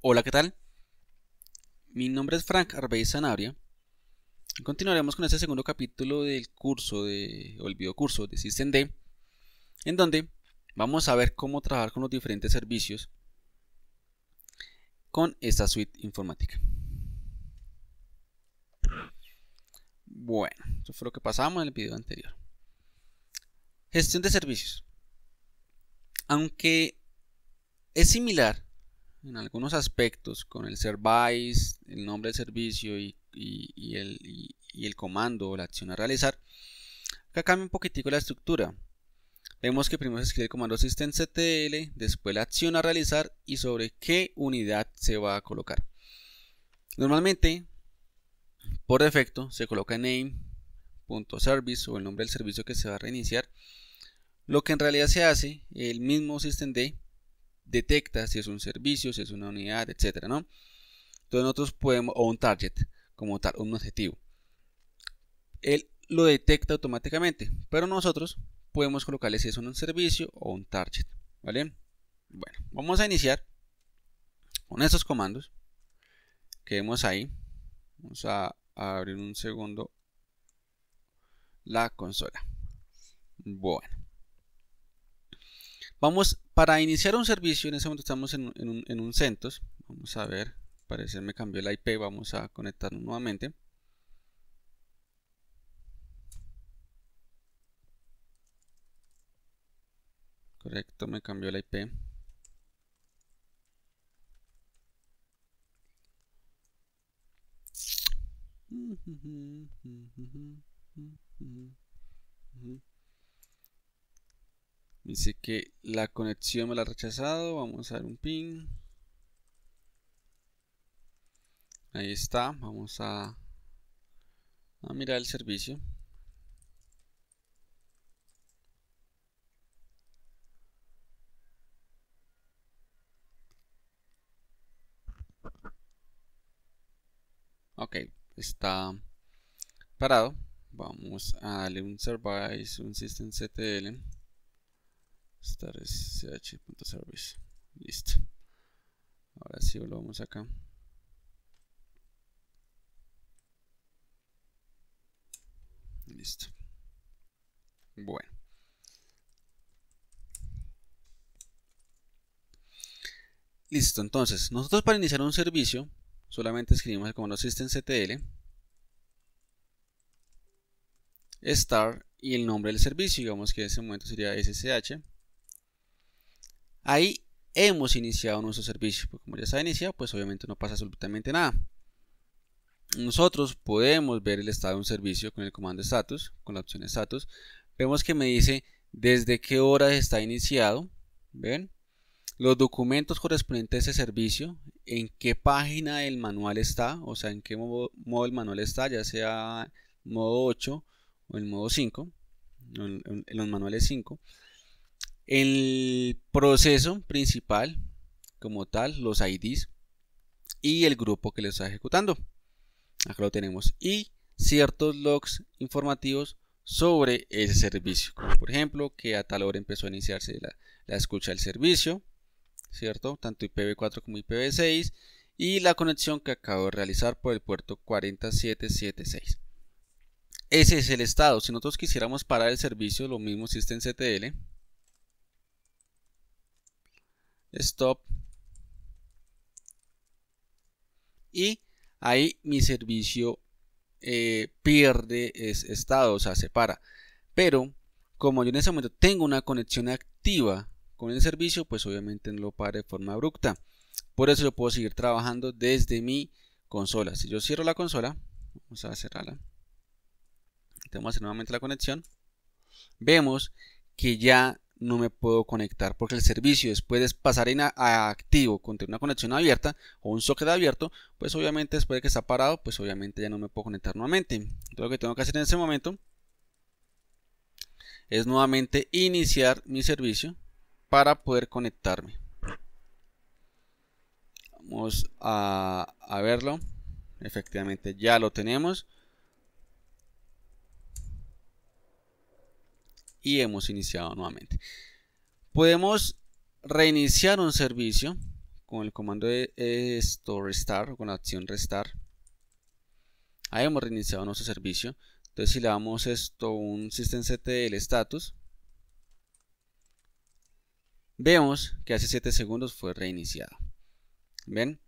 Hola, ¿qué tal? Mi nombre es Frank Arbey Sanabria. Continuaremos con este segundo capítulo del curso de, o el videocurso de System D, en donde vamos a ver cómo trabajar con los diferentes servicios con esta suite informática. Bueno, eso fue lo que pasamos en el video anterior. Gestión de servicios. Aunque es similar en algunos aspectos con el service, el nombre del servicio y, el, comando o la acción a realizar, acá cambia un poquitico la estructura. Vemos que primero se escribe el comando systemctl, después la acción a realizar y sobre qué unidad se va a colocar. Normalmente, por defecto, se coloca name.service o el nombre del servicio que se va a reiniciar. Lo que en realidad se hace, el mismo systemd detecta si es un servicio, si es una unidad, etcétera, ¿no? Entonces nosotros podemos, o un target, como tal, un objetivo. Él lo detecta automáticamente, pero nosotros podemos colocarle si es un servicio o un target, ¿vale? Bueno, vamos a iniciar con estos comandos que vemos ahí. Vamos a abrir un segundo la consola. Bueno. Vamos, para iniciar un servicio, en ese momento estamos en, un, en un CentOS. Vamos a ver, parece me cambió la IP, vamos a conectarnos nuevamente. Correcto, me cambió la IP. Dice que la conexión me la ha rechazado. Vamos a dar un ping. Ahí está. Vamos a, mirar el servicio. Ok, está parado. Vamos a darle un service, un system CTL ch.service listo. Ahora sí volvamos acá. Listo. Bueno. Listo entonces nosotros para iniciar un servicio solamente escribimos el comando systemctl start y el nombre del servicio. Digamos que en ese momento sería ssh Ahí hemos iniciado nuestro servicio. Pues como ya está iniciado, pues obviamente no pasa absolutamente nada. Nosotros podemos ver el estado de un servicio con el comando status, con la opción status. Vemos que me dice desde qué hora está iniciado. ¿Ven? Los documentos correspondientes a ese servicio, en qué página del manual está, o sea, en qué modo, el manual está, ya sea modo 8 o el modo 5, en, los manuales 5 el proceso principal como tal, los IDs y el grupo que lo está ejecutando. Acá lo tenemos. Y ciertos logs informativos sobre ese servicio. por ejemplo, que a tal hora empezó a iniciarse la, la escucha del servicio, ¿cierto? Tanto IPv4 como IPv6 y la conexión que acabo de realizar por el puerto 4776. Ese es el estado. Si nosotros quisiéramos parar el servicio, lo mismo systemctl stop y ahí mi servicio eh, pierde ese estado, o sea, se para. Pero como yo en ese momento tengo una conexión activa con el servicio, pues obviamente no lo para de forma abrupta. Por eso yo puedo seguir trabajando desde mi consola. Si yo cierro la consola, vamos a cerrarla. Hacer nuevamente la conexión. Vemos que ya no me puedo conectar porque el servicio después de pasar a, activo con una conexión abierta o un socket abierto pues obviamente después de que está parado pues obviamente ya no me puedo conectar nuevamente. Entonces lo que tengo que hacer en ese momento es nuevamente iniciar mi servicio para poder conectarme. Vamos a, a verlo. Efectivamente ya lo tenemos y hemos iniciado nuevamente. Podemos reiniciar un servicio con el comando de esto restart, con la acción restart, ahí hemos reiniciado nuestro servicio. Entonces si le damos esto un systemctl status, vemos que hace 7 segundos fue reiniciado. ¿Ven?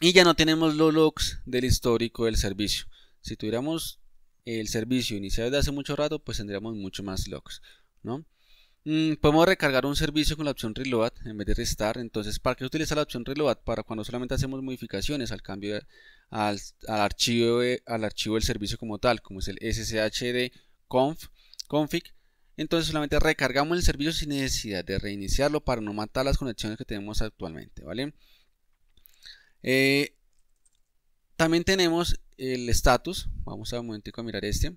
Y ya no tenemos los logs del histórico del servicio. Si tuviéramos el servicio iniciado desde hace mucho rato, pues tendríamos mucho más logs. ¿no? Mm, podemos recargar un servicio con la opción reload en vez de restart. Entonces, ¿para qué utiliza la opción reload? Para cuando solamente hacemos modificaciones al cambio al, archivo, al archivo del servicio como tal, como es el sshd conf, config. Entonces solamente recargamos el servicio sin necesidad de reiniciarlo para no matar las conexiones que tenemos actualmente, ¿vale? Eh, también tenemos el status. Vamos a un momentico a mirar este.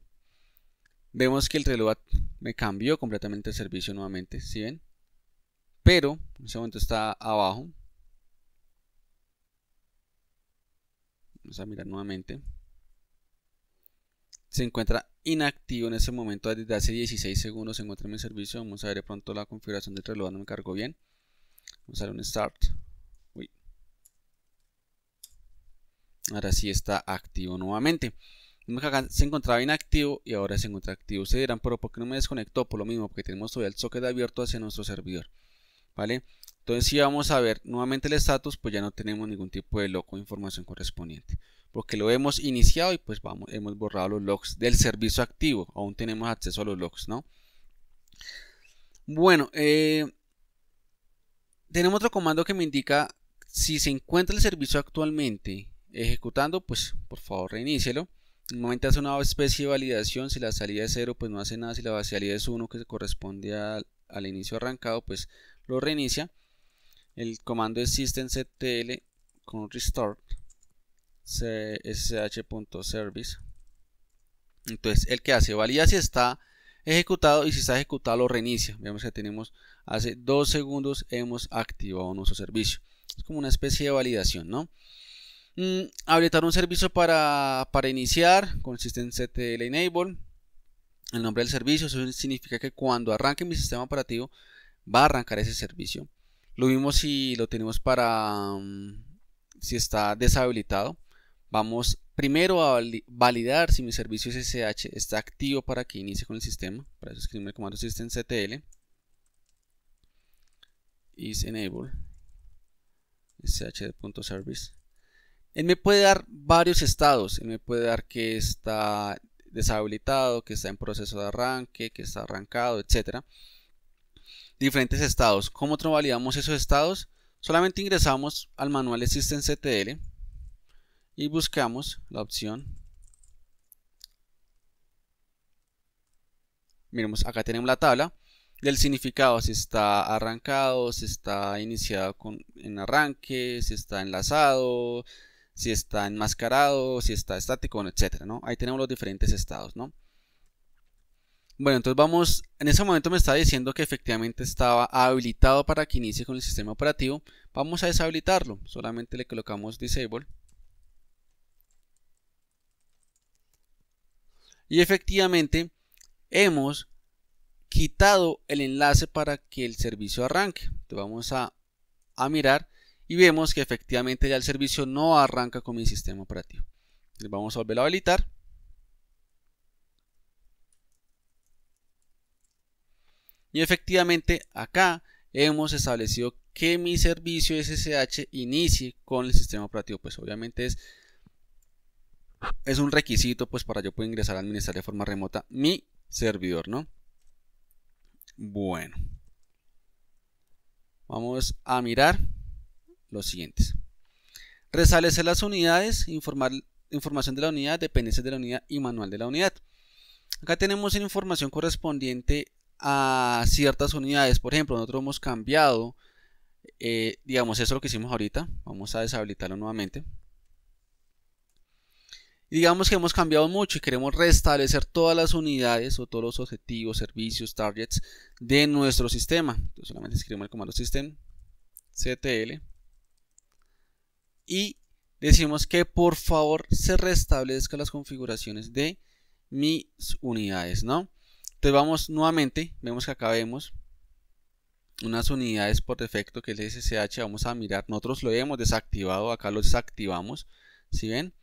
Vemos que el reloj me cambió completamente el servicio nuevamente, ¿sí ven? Pero en ese momento está abajo. Vamos a mirar nuevamente. Se encuentra inactivo en ese momento desde hace 16 segundos se encuentra en mi servicio. Vamos a ver de pronto la configuración del reloj no me cargó bien. Vamos a dar un start. Ahora sí está activo nuevamente. se encontraba inactivo y ahora se encuentra activo. Ustedes dirán, pero ¿por qué no me desconectó? Por lo mismo, porque tenemos todavía el socket abierto hacia nuestro servidor. ¿Vale? Entonces si vamos a ver nuevamente el status, pues ya no tenemos ningún tipo de log o información correspondiente. Porque lo hemos iniciado y pues vamos, hemos borrado los logs del servicio activo. Aún tenemos acceso a los logs, ¿no? Bueno, eh, tenemos otro comando que me indica si se encuentra el servicio actualmente ejecutando, pues por favor reinícielo. Normalmente hace una especie de validación, si la salida es 0 pues no hace nada, si la salida es 1 que se corresponde al, inicio arrancado pues lo reinicia. El comando es systemctl con restart sh.service. Entonces el que hace valida si está ejecutado y si está ejecutado lo reinicia. Vemos que tenemos hace 2 segundos hemos activado nuestro servicio. Es como una especie de validación, ¿no? Mm, habilitar un servicio para, iniciar con systemctl enable. El nombre del servicio, eso significa que cuando arranque mi sistema operativo va a arrancar ese servicio. Lo mismo si lo tenemos para mm, si está deshabilitado. Vamos primero a validar si mi servicio SSH está activo para que inicie con el sistema. Para eso escribimos el comando systemctl is enable sh.service él me puede dar varios estados. Él me puede dar que está deshabilitado, que está en proceso de arranque, que está arrancado, etc. Diferentes estados. ¿Cómo validamos esos estados? Solamente ingresamos al manual de systemctl y buscamos la opción. Miremos, acá tenemos la tabla del significado, si está arrancado, si está iniciado en arranque, si está enlazado, si está enmascarado, si está estático, etcétera, ¿no? Ahí tenemos los diferentes estados, ¿no? Bueno, entonces vamos, en ese momento me está diciendo que efectivamente estaba habilitado para que inicie con el sistema operativo. Vamos a deshabilitarlo, solamente le colocamos disable. Y efectivamente hemos quitado el enlace para que el servicio arranque. Entonces vamos a, a mirar y vemos que efectivamente ya el servicio no arranca con mi sistema operativo. Vamos a volver a habilitar. Y efectivamente acá hemos establecido que mi servicio SSH inicie con el sistema operativo. Pues obviamente es, es un requisito pues para yo poder ingresar a administrar de forma remota mi servidor, ¿no? Bueno. Vamos a mirar los siguientes. Restablecer las unidades, informar, información de la unidad, dependencias de la unidad y manual de la unidad. Acá tenemos información correspondiente a ciertas unidades. Por ejemplo, nosotros hemos cambiado, eh, digamos, eso es lo que hicimos ahorita. Vamos a deshabilitarlo nuevamente. Digamos que hemos cambiado mucho y queremos restablecer todas las unidades o todos los objetivos, servicios, targets de nuestro sistema. Entonces solamente escribimos el comando system ctl y decimos que por favor se restablezca las configuraciones de mis unidades, ¿no? Entonces vamos nuevamente, vemos que acá vemos unas unidades por defecto que es el SSH, vamos a mirar, nosotros lo hemos desactivado, acá lo desactivamos, si ven?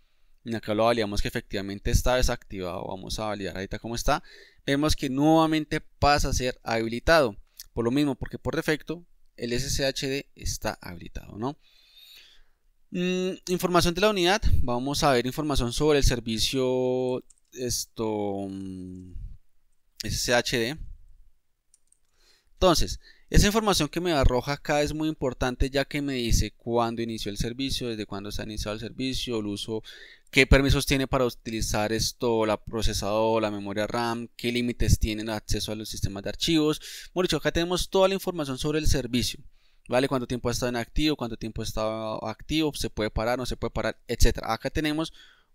Y acá lo validamos que efectivamente está desactivado, vamos a validar ahorita cómo está, vemos que nuevamente pasa a ser habilitado, por lo mismo, porque por defecto el SSHD está habilitado, ¿no? Mm, información de la unidad, vamos a ver información sobre el servicio esto mm, SSHD. Entonces, esa información que me arroja acá es muy importante ya que me dice cuándo inició el servicio, desde cuándo se ha iniciado el servicio, el uso, qué permisos tiene para utilizar esto, la procesador, la memoria RAM, qué límites tienen acceso a los sistemas de archivos. Bueno, dicho, acá tenemos toda la información sobre el servicio. ¿Vale? Cuánto tiempo ha estado en activo, cuánto tiempo ha estado activo, se puede parar, no se puede parar, etcétera. Acá tenemos,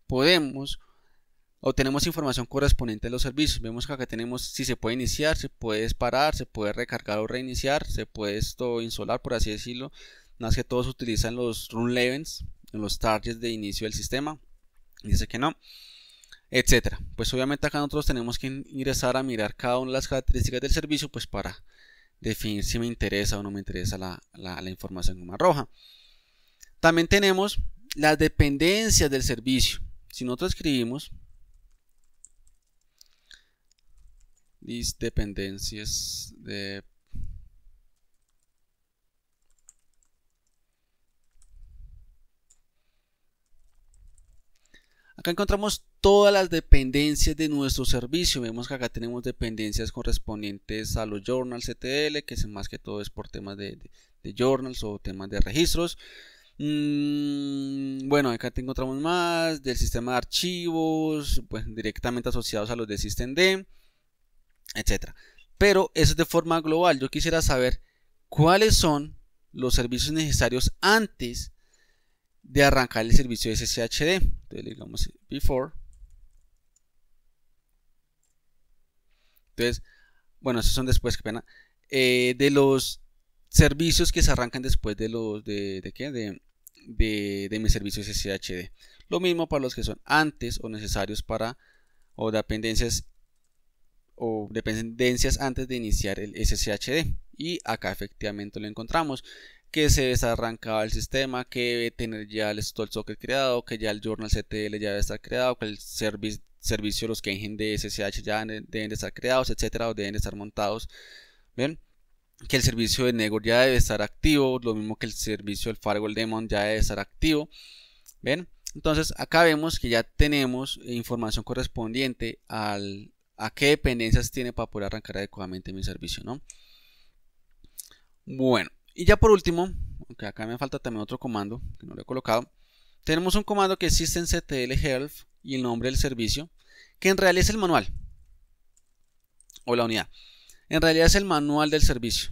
podemos obtenemos información correspondiente a los servicios. Vemos que acá tenemos si se puede iniciar, se puede parar, se puede recargar o reiniciar, se puede esto insolar, por así decirlo. Más que todos utilizan los run en los targets de inicio del sistema. Dice que no, etcétera. Pues obviamente acá nosotros tenemos que ingresar a mirar cada una de las características del servicio, pues para definir si me interesa o no me interesa la, la información me arroja. También tenemos las dependencias del servicio. Si nosotros escribimos Las dependencias de Acá encontramos todas las dependencias de nuestro servicio. Vemos que acá tenemos dependencias correspondientes a los journals CTL, que es más que todo es por temas de, journals o temas de registros. Mm, bueno, acá encontramos más del sistema de archivos, pues directamente asociados a los de SystemD etcétera. Pero eso es de forma global. Yo quisiera saber cuáles son los servicios necesarios antes de arrancar el servicio de SSHD. Entonces, digamos before. Entonces, bueno, esos son después, qué pena. Eh, de los servicios que se arrancan después de los de, de qué? De, de, de mi servicio SSHD. Lo mismo para los que son antes o necesarios para o dependencias o dependencias antes de iniciar el SSHD y acá efectivamente lo encontramos que se desarrancaba el sistema, que debe tener ya el stall socket creado, que ya el journal CTL ya debe estar creado, que el servicio, los que de SSH ya deben de estar creados, etcétera, o deben de estar montados. ¿Ven? Que el servicio de Negor ya debe estar activo, lo mismo que el servicio del Firewall Daemon ya debe estar activo. ¿Ven? Entonces acá vemos que ya tenemos información correspondiente al, a qué dependencias tiene para poder arrancar adecuadamente mi servicio, ¿no? Bueno, y ya por último, aunque acá me falta también otro comando que no lo he colocado, tenemos un comando que existe en CTL Health y el nombre del servicio, que en realidad es el manual o la unidad. En realidad es el manual del servicio.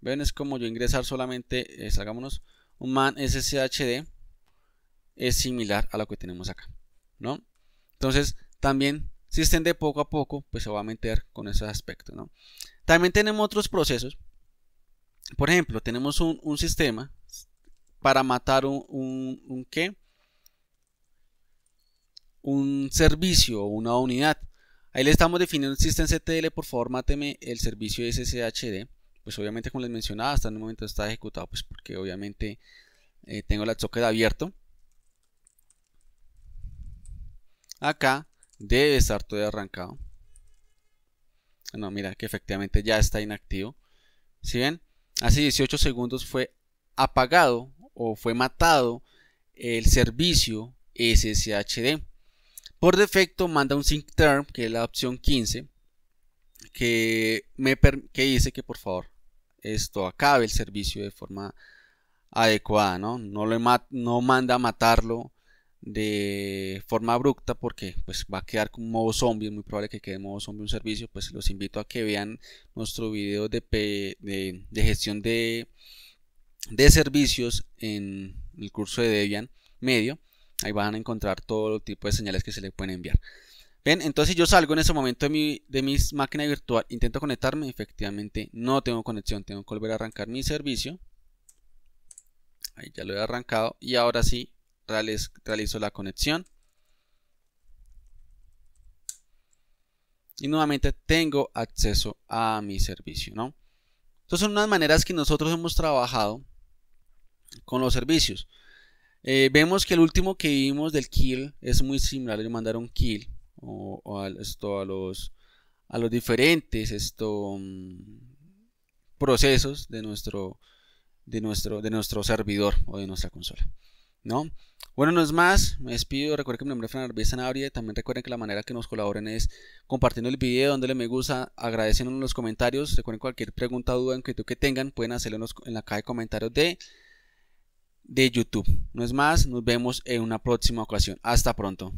Ven, es como yo ingresar solamente, eh, salgámonos, un man SSHD es similar a lo que tenemos acá, ¿no? Entonces, también si estén de poco a poco, pues se va a meter con ese aspecto. ¿no? También tenemos otros procesos. Por ejemplo, tenemos un, sistema para matar un, un, ¿qué? Un servicio o una unidad. Ahí le estamos definiendo el systemctl, por favor máteme el servicio SSHD. Pues obviamente como les mencionaba, hasta el momento está ejecutado, pues porque obviamente eh, tengo la socket abierto. Acá debe estar todo arrancado. No, mira que efectivamente ya está inactivo. Si ven? Hace 18 segundos fue apagado o fue matado el servicio SSHD. Por defecto manda un sync term, que es la opción 15, que, me que dice que por favor esto acabe el servicio de forma adecuada, ¿no? No, no manda a matarlo de forma abrupta porque pues va a quedar como modo zombie, es muy probable que quede modo zombie un servicio, pues los invito a que vean nuestro video de, de, gestión de, de servicios en el curso de Debian medio, ahí van a encontrar todo tipo de señales que se le pueden enviar. Ven, entonces yo salgo en ese momento de mi, de mi máquina virtual, intento conectarme, efectivamente no tengo conexión, tengo que volver a arrancar mi servicio. Ahí ya lo he arrancado y ahora sí realizo la conexión. Y nuevamente tengo acceso a mi servicio, ¿no? Entonces son unas maneras que nosotros hemos trabajado con los servicios. Eh, vemos que el último que vimos del kill es muy similar le mandaron kill o, a, esto, a, los, a los diferentes esto, mm, procesos de nuestro, de, nuestro, de nuestro servidor o de nuestra consola. ¿no? Bueno, no es más, me despido, recuerden que mi nombre es Fran Sanabria, también recuerden que la manera que nos colaboren es compartiendo el video, dándole me gusta, agradeciendo en los comentarios, recuerden cualquier pregunta, duda, inquietud que tengan, pueden hacerlo en la caja de comentarios de, de YouTube. No es más, nos vemos en una próxima ocasión. Hasta pronto.